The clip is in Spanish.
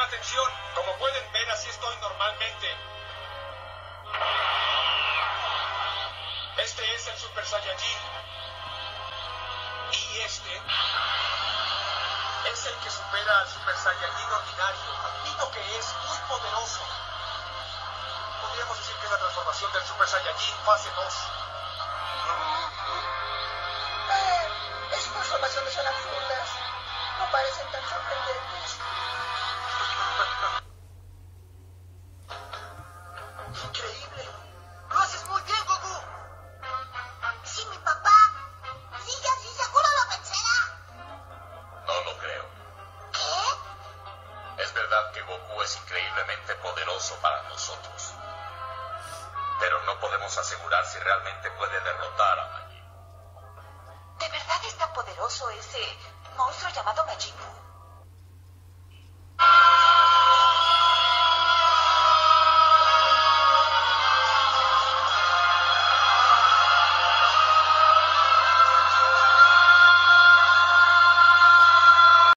Atención, como pueden ver, así estoy normalmente. Este es el Super Saiyajin. Y este es el que supera al Super Saiyajin ordinario. Admito que es muy poderoso. Podríamos decir que es la transformación del Super Saiyajin fase 2. Eh, esas transformaciones son absurdas. No parecen tan sorprendentes. Verdad que Goku es increíblemente poderoso para nosotros. Pero no podemos asegurar si realmente puede derrotar a Majin. ¿De verdad es tan poderoso ese monstruo llamado Majin?